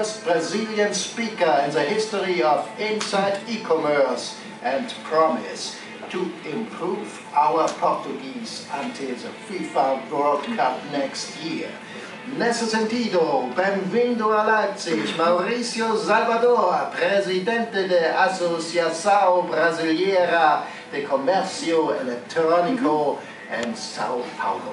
Brazilian speaker in the history of inside e-commerce and promise to improve our Portuguese until the FIFA World Cup next year. Nesse sentido, bem-vindo a Leipzig, Maurício Salvador, presidente da Associação Brasileira de Comércio Eletrônico em São Paulo.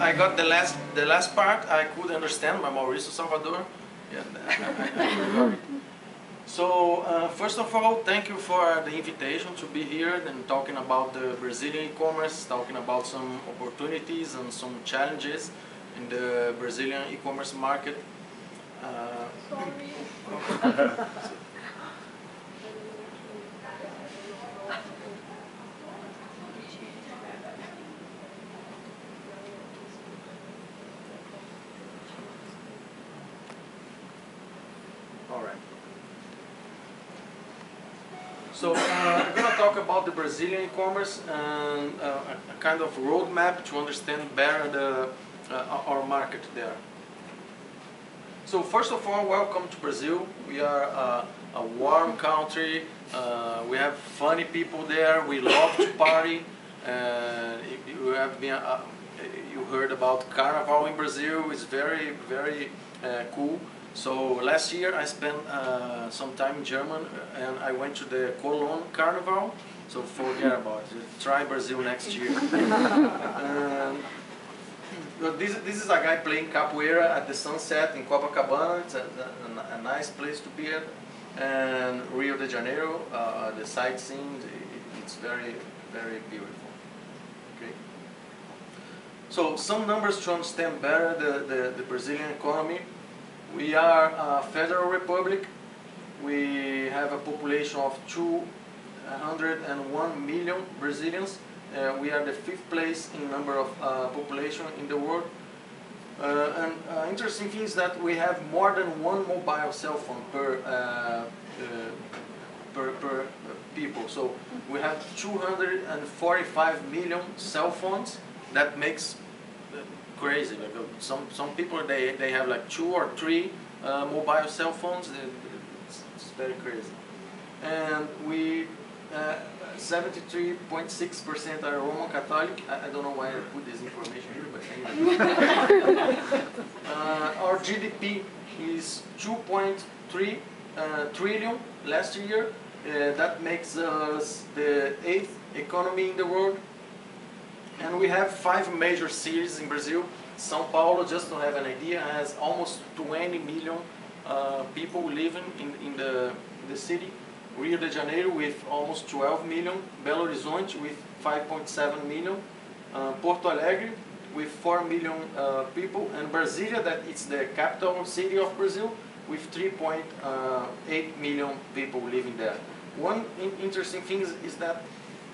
I, got the last the last part. I could understand by Mauricio Salvador. Yeah. so uh, first of all, thank you for the invitation to be here and talking about the Brazilian e-commerce, talking about some opportunities and some challenges in the Brazilian e-commerce market. Uh, All right. So uh, I'm going to talk about the Brazilian e-commerce and uh, a, a kind of roadmap to understand better the, uh, our market there. So first of all, welcome to Brazil. We are uh, a warm country. Uh, we have funny people there. We love to party. And you have been, uh, you heard about Carnival in Brazil. It's very, very uh, cool. So last year I spent uh, some time in German and I went to the Cologne Carnival. So forget about it. Try Brazil next year. well, this, this is a guy playing capoeira at the sunset in Copacabana. It's a, a, a nice place to be at. And Rio de Janeiro, uh, the sightseeing, it, it's very, very beautiful. Okay. So some numbers to understand better the, the, the Brazilian economy. We are a federal republic. We have a population of 201 million Brazilians. Uh, we are the fifth place in number of uh, population in the world. Uh, and uh, interesting thing is that we have more than one mobile cell phone per uh, uh, per, per people. So we have 245 million cell phones. That makes crazy. Like some some people they they have like two or three mobile cell phones. It's, it's very crazy. And we 73.6% are Roman Catholic. I, I, don't know why I put this information here, but anyway. uh, our GDP is 2.3 uh, trillion last year. Uh, that makes us the eighth economy in the world. And we have five major cities in Brazil. São Paulo, just to have an idea, has almost 20 million uh, people living in, in the, the city. Rio de Janeiro with almost 12 million, Belo Horizonte with 5.7 million, uh, Porto Alegre with 4 million uh, people, and Brasilia, that is the capital city of Brazil, with 3.8 million people living there. One interesting thing is that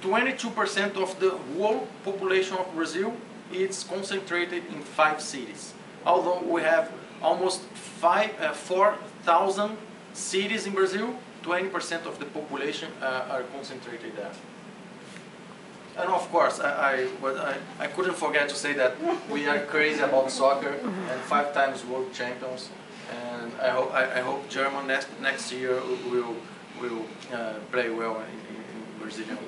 22% of the whole population of Brazil is concentrated in five cities. Although we have almost uh, 4,000 cities in Brazil, 20% of the population uh, are concentrated there. And of course, I, I, I, couldn't forget to say that we are crazy about soccer and five times world champions. And I hope, I, I hope German next, next year will, will uh, play well in, in, Brazilian.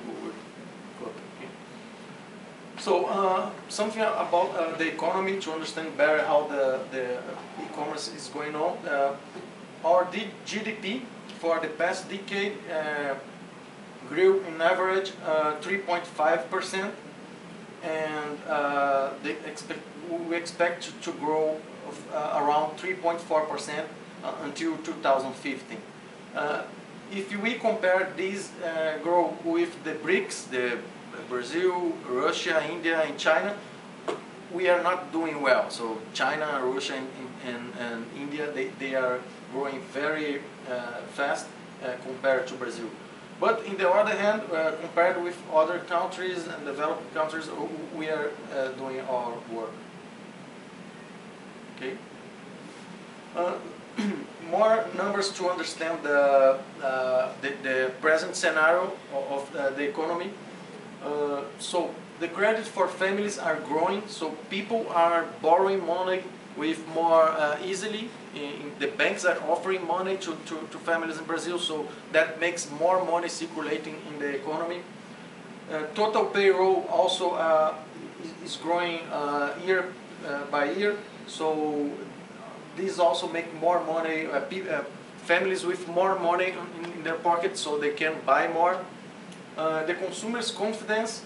So uh, something about uh, the economy to understand better how the, the e-commerce is going on. Uh, our GDP for the past decade uh, grew in average 3.5% uh, and uh, expect, we expect to, to grow of, uh, around 3.4% until 2015. if we compare this growth with the BRICS, the Brazil, Russia, India, and China, we are not doing well. So China, Russia, and, and, and India, they, they are growing very uh, fast uh, compared to Brazil. But in the other hand, uh, compared with other countries and developed countries, we are doing our work. Okay. more numbers to understand the, uh, the, the, present scenario of, the, economy. Uh, so the credit for families are growing, so people are borrowing money with more uh, easily. In, the banks are offering money to, to, to, families in Brazil, so that makes more money circulating in the economy. Uh, total payroll also uh, is, growing uh, year uh, by year, so these also make more money, families with more money in, in, their pocket, so they can buy more. The consumer's confidence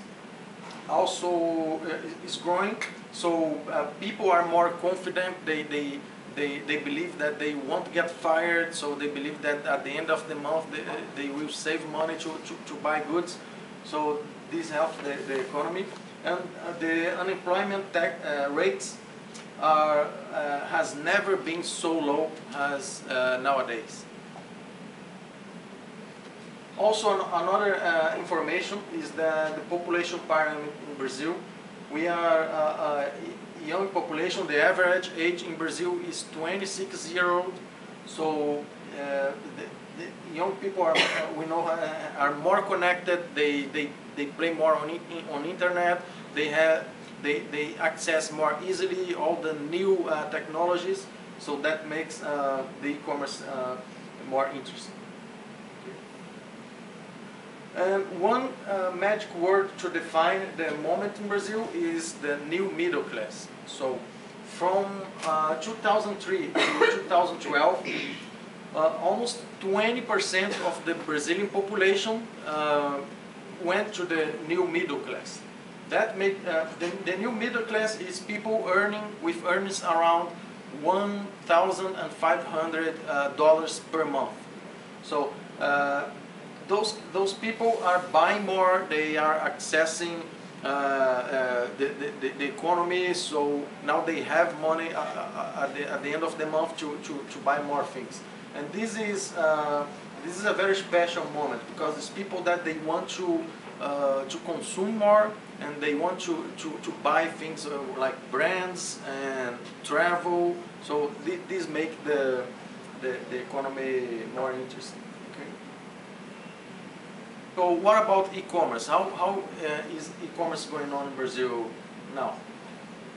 also uh, is growing. So uh, people are more confident. They, they, they, they believe that they won't get fired. So they believe that at the end of the month they, they will save money to, to, to buy goods. So this helps the, the economy. And uh, the unemployment uh, rates are, uh, has never been so low as uh, nowadays. Also, another uh, information is that the population pyramid in Brazil. We are uh, a young population. The average age in Brazil is 26 years old. So uh, the, the, young people are, uh, we know, uh, are more connected. They, they, they play more on, on internet. They have they, they access more easily all the new uh, technologies. So that makes the e-commerce more interesting. And one uh, magic word to define the moment in Brazil is the new middle class. So from uh, 2003 to 2012, uh, almost 20% of the Brazilian population uh, went to the new middle class. That made, uh, the, the new middle class is people earning with earnings around $1,500 uh, per month. So those, those people are buying more, they are accessing uh, uh, the, the, the, economy, so now they have money uh, uh, at, the, at the end of the month to, to, to buy more things. And this is, uh, this is a very special moment because it's people that they want to, uh, to consume more and they want to, to, to buy things like brands and travel. So th this make the, the, the economy more interesting. So what about e-commerce? How, how uh, is e-commerce going on in Brazil now?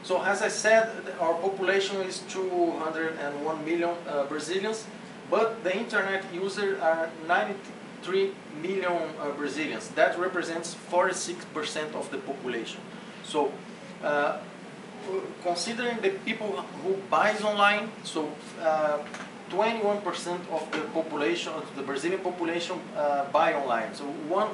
So as I said, our population is 201 million uh, Brazilians, but the internet users are 93 million uh, Brazilians. That represents 46% of the population. So uh, considering the people who buys online, so uh, 21% of the population, of the Brazilian population, uh, buy online. So one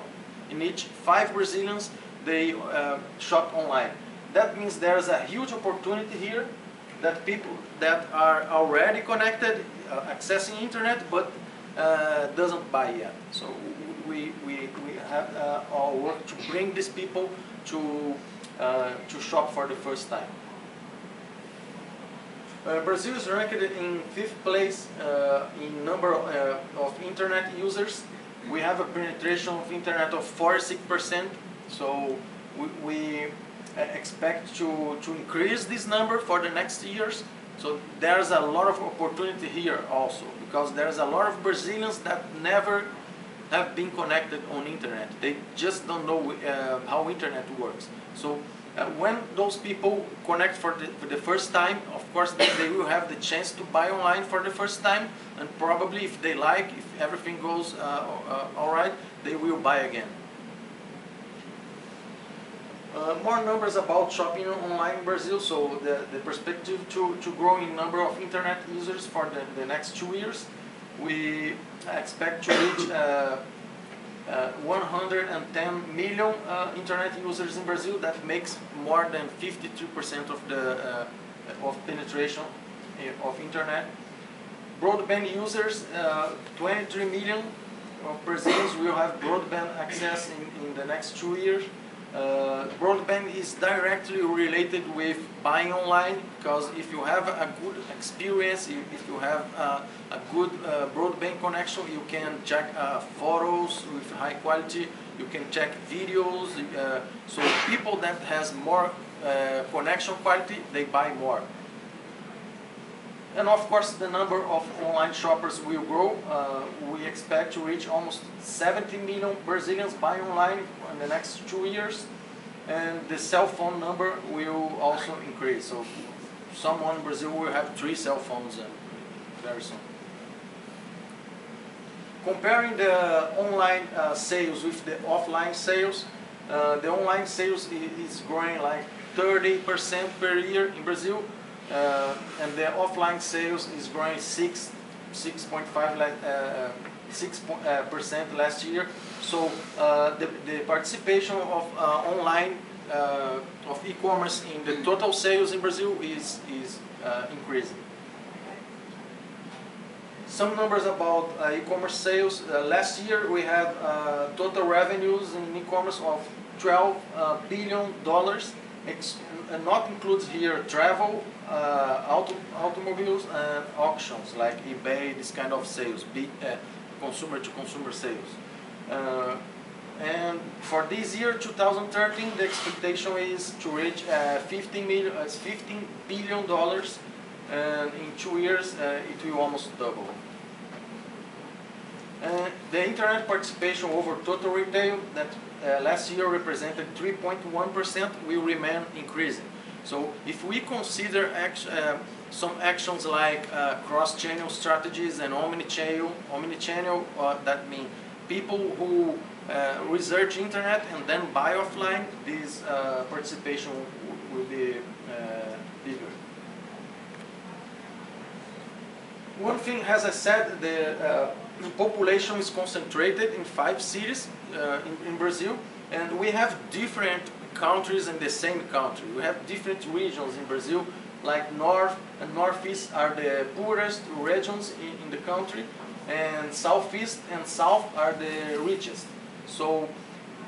in each five Brazilians, they uh, shop online. That means there's a huge opportunity here that people that are already connected, uh, accessing internet, but uh, doesn't buy yet. So we, we, we have uh, our work to bring these people to, uh, to shop for the first time. Uh, Brazil is ranked in fifth place uh, in number uh, of internet users. We have a penetration of internet of 46%, so we, we uh, expect to, to increase this number for the next years. So there's a lot of opportunity here also, because there's a lot of Brazilians that never have been connected on internet. They just don't know uh, how internet works. So when those people connect for the, for the first time, of course they, they, will have the chance to buy online for the first time and probably if they like, if everything goes uh, uh, alright, they will buy again. Uh, more numbers about shopping online in Brazil, so the, the perspective to, to grow in number of internet users for the, the next two years. We expect to reach uh, uh, 110 million uh, internet users in Brazil. That makes more than 52% of the uh, of penetration of internet. Broadband users, 23 million of Brazilians will have broadband access in, in the next two years. Uh, broadband is directly related with buying online because if you have a good experience, if you have a, a good uh, broadband connection, you can check uh, photos with high quality, you can check videos. Uh, so people that has more uh, connection quality, they buy more. and of course, the number of online shoppers will grow. Uh, we expect to reach almost 70 million Brazilians buy online in the next two years. And the cell phone number will also increase. So someone in Brazil will have three cell phones uh, very soon. Comparing the online uh, sales with the offline sales, uh, the online sales is growing like 30% per year in Brazil, uh, and the offline sales is growing 6, 6.5 uh, 6 uh, percent last year. So uh, the, the participation of uh, online of e-commerce in the total sales in Brazil is is increasing. Some numbers about e-commerce sales. last year we had total revenues in e-commerce of 12 billion dollars not includes here travel, uh, auto, automobiles, and auctions like eBay, this kind of sales, be, uh, consumer to consumer sales. Uh, and for this year, 2013, the expectation is to reach uh, 15 million, uh, 15 billion dollars, and in two years uh, it will almost double. And the internet participation over total retail that uh, last year represented 3.1% will remain increasing. So if we consider act, uh, some actions like uh, cross-channel strategies and omni-channel, omni-channel uh, that mean people who uh, research internet and then buy offline, this uh, participation will be bigger. One thing, as I said, the population is concentrated in five cities uh, in, in, Brazil, and we have different countries in the same country. We have different regions in Brazil, like North and Northeast are the poorest regions in, in the country, and Southeast and South are the richest. So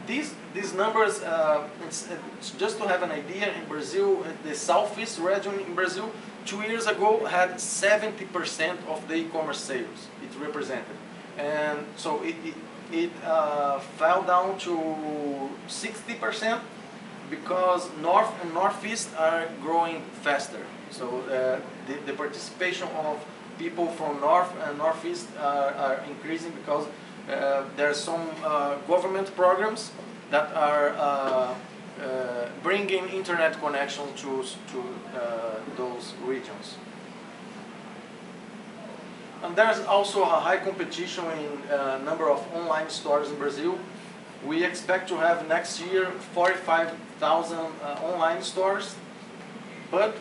these, these numbers, uh, it's, it's just to have an idea, in Brazil, the Southeast region in Brazil, two years ago had 70% of the e-commerce sales it represented. And so it, it, it uh, fell down to 60% because North and Northeast are growing faster. So uh, the, the participation of people from North and Northeast are, are increasing because uh, there are some uh, government programs that are uh, uh, bringing internet connection to, to uh, those regions. And there's also a high competition in uh, number of online stores in Brazil. We expect to have next year 45,000 uh, online stores, but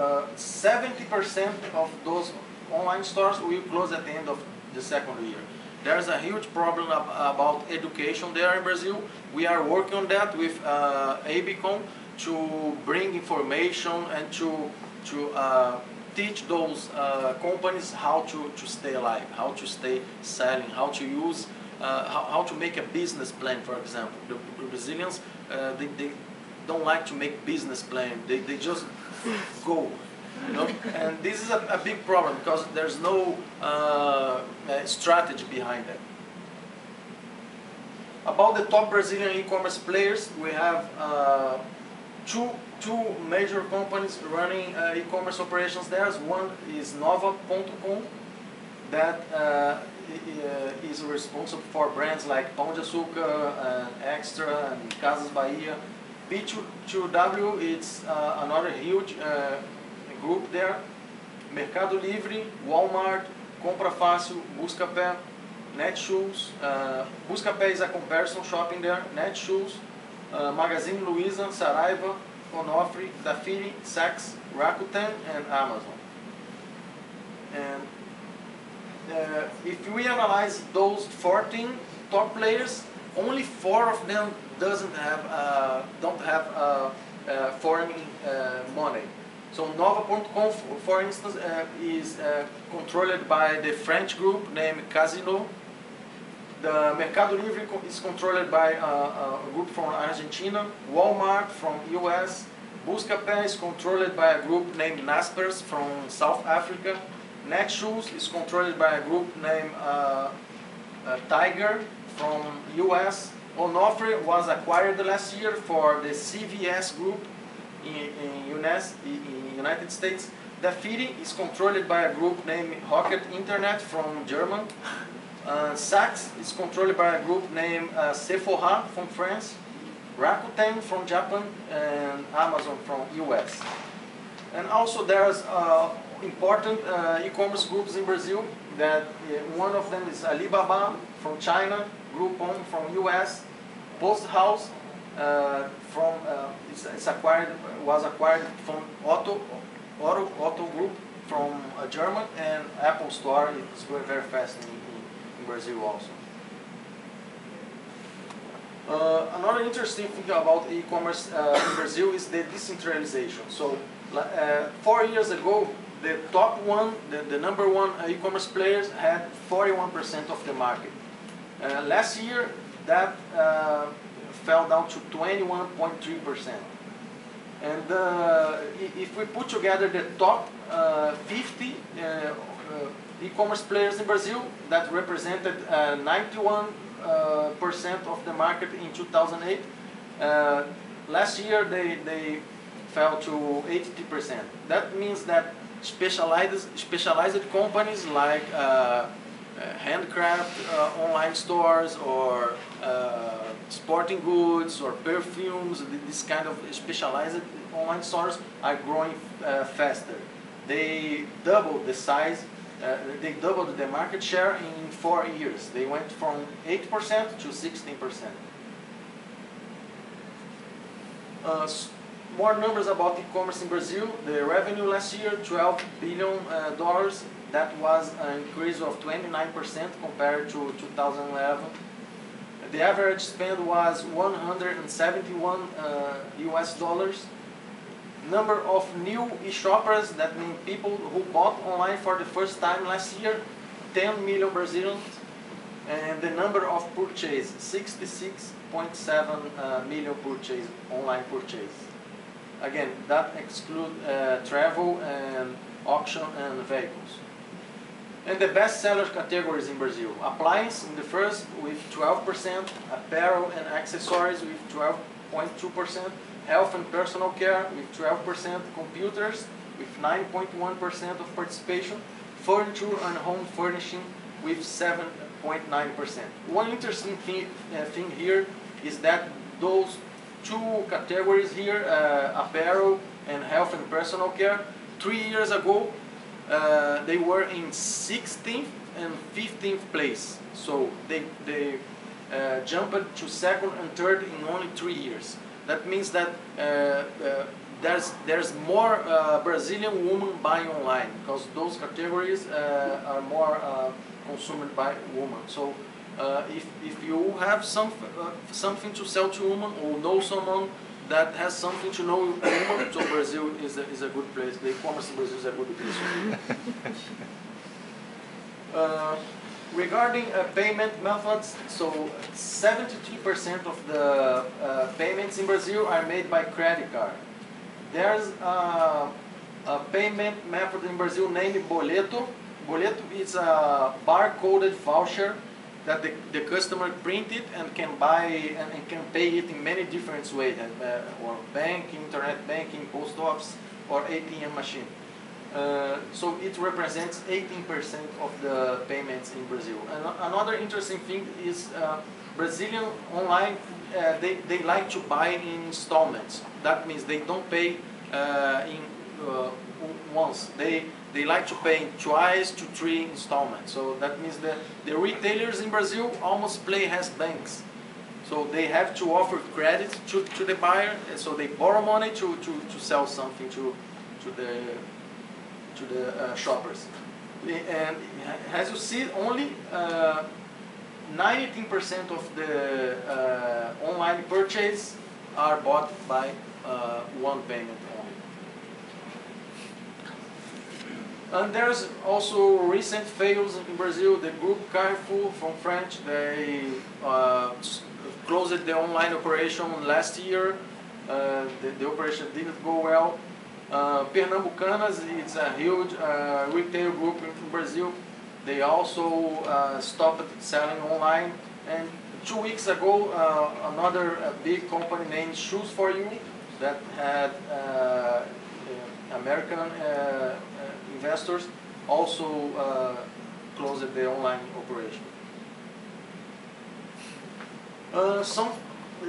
70% uh, of those online stores will close at the end of the second year. There's a huge problem ab about education there in Brazil. We are working on that with uh, ABComm to bring information and to, to uh, teach those uh, companies how to, to stay alive, how to stay selling, how to use, uh, how, how to make a business plan, for example. The, Brazilians, uh, they, they don't like to make business plan. They, they just go. You know? and this is a, a, big problem because there's no uh, strategy behind that. About the top Brazilian e-commerce players, we have uh, two, two major companies running uh, e-commerce operations there. One is Nova.com that uh, uh, is responsible for brands like Pão de Açúcar and Extra and Casas Bahia. B2W is uh, another huge uh, group there. Mercado Livre, Walmart, Compra Fácil, Buscapé, Netshoes. Uh, Buscapé is a comparison shopping there. Netshoes, uh, Magazine Luiza, Saraiva, Onofre, Dafiri, Saks, Rakuten, and Amazon. And uh, if we analyze those 14 top players, only four of them doesn't have uh, don't have uh, uh foreign uh, money. So Nova.com, for instance, uh, is controlled by the French group named Casino, the Mercado Livre is controlled by a, group from Argentina, Walmart from US, Buscapé is controlled by a group named Naspers from South Africa, Netshoes is controlled by a group named uh, uh, Tiger from US, Onofre was acquired last year for the CVS group in, in, US, in United States. Dafiti is controlled by a group named Rocket Internet from German. Uh, Saks is controlled by a group named uh, Sephora from France. Rakuten from Japan and Amazon from US. And also there's uh, important uh, e-commerce groups in Brazil that uh, one of them is Alibaba from China, Groupon from US, Posthaus uh, from uh, it's, it's, acquired was acquired from Otto Otto Otto Group from uh, German and Apple Store is growing very fast in, in, in Brazil also. Uh, another interesting thing about e-commerce uh, in Brazil is the decentralization. So uh, four years ago, the top one, the, the number one e-commerce players had 41% of the market. Uh, last year, that uh, fell down to 21.3%. And uh, if we put together the top 50 e-commerce players in Brazil, that represented 91 uh, percent of the market in 2008. Uh, last year they, they fell to 80%. That means that specialized, specialized companies like uh, uh handcraft uh, online stores or sporting goods or perfumes, this kind of specialized online stores are growing faster. They doubled the size uh, they doubled the market share in four years. They went from 8% to 16%. Uh, more numbers about e-commerce in Brazil. The revenue last year, 12 billion uh, dollars. That was an increase of 29% compared to 2011. The average spend was 171 US uh, dollars number of new e-shoppers, that means people who bought online for the first time last year, 10 million Brazilians, and the number of purchase, 66.7 uh, million purchase, online purchase. Again, that exclude uh, travel and auction and vehicles. And the best seller categories in Brazil, appliance in the first with 12%, apparel and accessories with 12.2%, health and personal care with 12%, computers with 9.1% of participation, furniture and home furnishing with 7.9%. One interesting thing, uh, thing here is that those two categories here, uh, apparel and health and personal care, three years ago uh, they were in 16th and 15th place. So they, they uh, jumped to second and third in only three years. That means that uh, uh, there's there's more uh, Brazilian women buying online because those categories are more consumed by women. So if if you have some something to sell to women or know someone that has something to know women, so Brazil is a, is a good place. The e-commerce in Brazil is a good place. uh, regarding uh, payment methods, so 73% of the uh, payments in Brazil are made by credit card. There's uh, a payment method in Brazil named Boleto. Boleto is a bar-coded voucher that the, the customer print it and can buy and, and can pay it in many different ways, uh, or bank, internet banking, post office, or ATM machine. Uh, so it represents 18% of the payments in Brazil. And another interesting thing is uh, Brazilian online, uh, they, they like to buy in installments. That means they don't pay uh, in uh, once. They, they like to pay twice to three installments. So that means that the retailers in Brazil almost play as banks. So they have to offer credit to, to the buyer, and so they borrow money to, to, to sell something to, to the to the uh, shoppers. And as you see, only 19% uh, of the uh, online purchase are bought by uh, one payment only. And there's also recent fails in Brazil. The group Carrefour from France, they uh, closed the online operation last year. Uh, the, the, operation didn't go well. Uh, Pernambucanas is a huge uh, retail group in Brazil. They also uh, stopped selling online. And two weeks ago, uh, another big company named Shoes for You, that had American investors also closed the online operation. some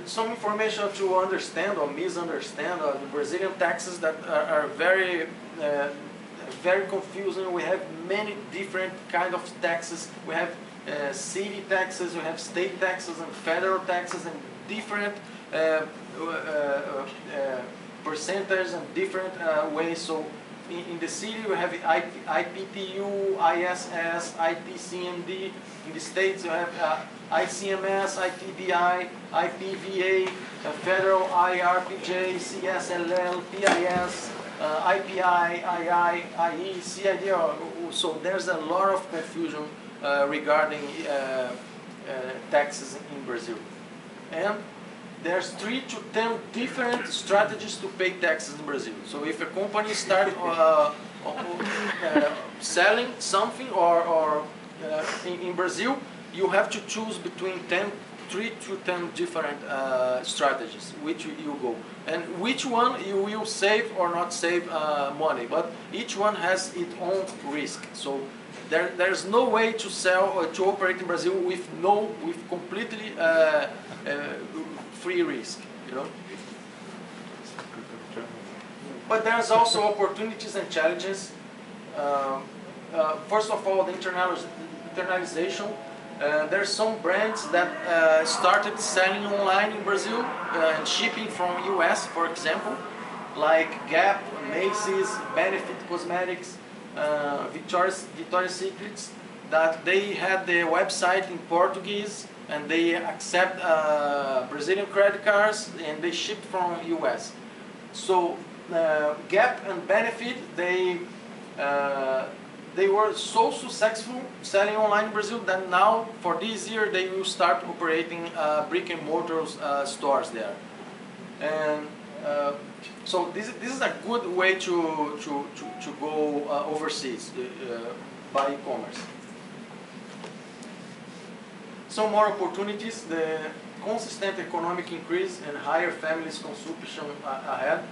some information to understand or misunderstand uh, the Brazilian taxes that are, are very uh, very confusing. We have many different kind of taxes. We have uh, city taxes, we have state taxes and federal taxes and different uh, uh, uh, percentages and different ways. So in, in, the city we have IP, IPTU, ISS, ITCMD. In the states you have ICMS, ITBI, IPVA, federal IRPJ, CSLL, PIS, uh, IPI, II, IE, CID. So there's a lot of confusion uh, regarding uh, uh, taxes in Brazil. And there's three to ten different strategies to pay taxes in Brazil. So if a company starts uh, uh, selling something or, or uh, in, in, Brazil, you have to choose between 10, 3 to 10 different strategies, which you go. And which one you will save or not save money, but each one has its own risk. So there, there's no way to sell or to operate in Brazil with no, with completely uh, uh, free risk, you know. But there's also opportunities and challenges. Um, uh, first of all, the internalization. Uh, there's some brands that uh, started selling online in Brazil uh, and shipping from US, for example, like Gap, Macy's, Benefit Cosmetics, uh, Victoria's, Victoria's Secrets that they had the website in Portuguese and they accept uh, Brazilian credit cards and they ship from US. So uh, Gap and Benefit, they uh, they were so successful selling online in Brazil that now for this year they will start operating uh, brick and mortar uh, stores there. And uh, so this, this is a good way to, to, to, to go overseas by e-commerce. Some more opportunities, the consistent economic increase and higher families consumption ahead.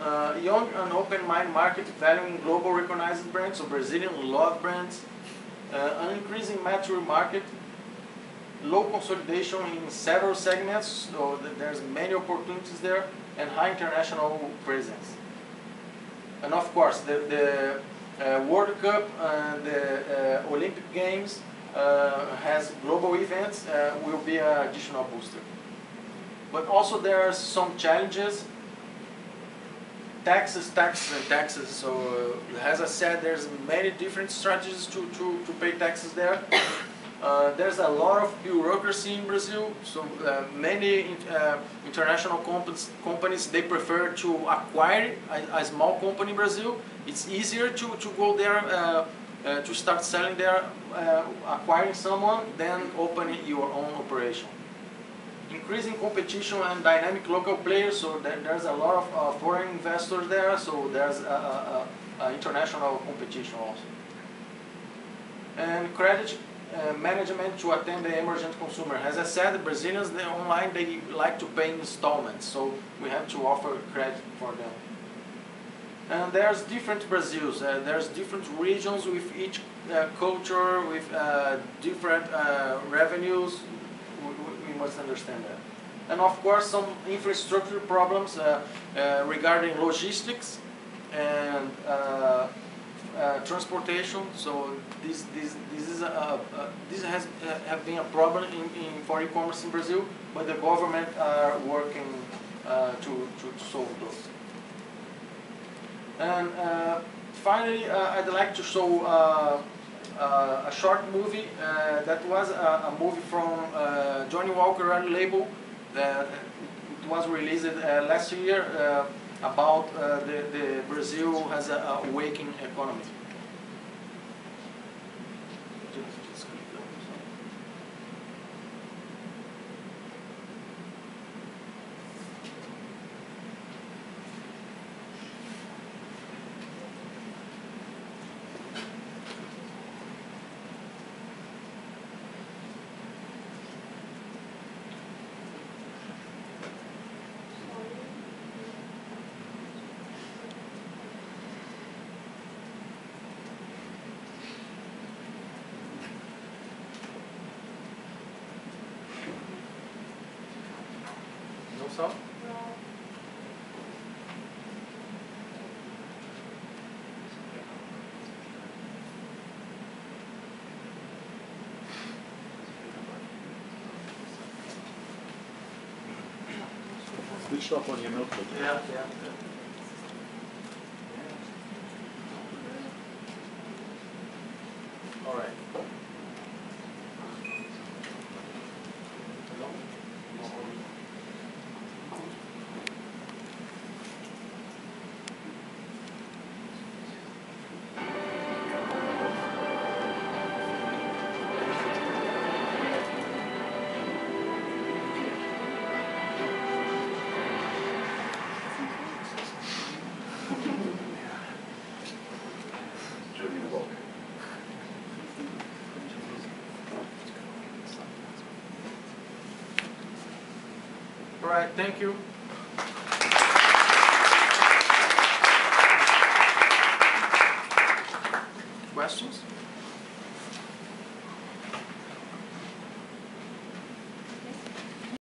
Uh, young and open mind market valuing global recognized brands, so Brazilian love brands. Uh, an increasing mature market low consolidation in several segments, so there's many opportunities there, and high international presence. And of course, the, the uh, World Cup and the uh, Olympic Games uh, has global events uh, will be an additional booster. But also there are some challenges. Taxes, taxes, and taxes. So uh, as I said, there's many different strategies to, to, to pay taxes there. Uh, there's a lot of bureaucracy in Brazil, so uh, many uh, international companies, companies, they prefer to acquire a, a, small company in Brazil. It's easier to, to go there, uh, uh, to start selling there, acquiring someone, then opening your own operation. Increasing competition and dynamic local players, so there, there's a lot of foreign investors there, so there's a, a, a international competition also. And credit uh, management to attend the emergent consumer. As I said, Brazilians they online they like to pay installments, so we have to offer credit for them. And there's different Brazils. Uh, there's different regions with each uh, culture, with uh, different uh, revenues. We, we, must understand that. And of course, some infrastructure problems regarding logistics and uh, transportation. So this this this is a, this has uh, have been a problem in, in for e-commerce in Brazil, but the government are working uh, to, to solve those. And uh, finally, uh, I'd like to show uh, a short movie that was a, a movie from Johnnie Walker and label that was released last year about uh, the, the Brazil has a, a waking economy. Switched off on your notebook. Yeah, yeah. Right, thank you.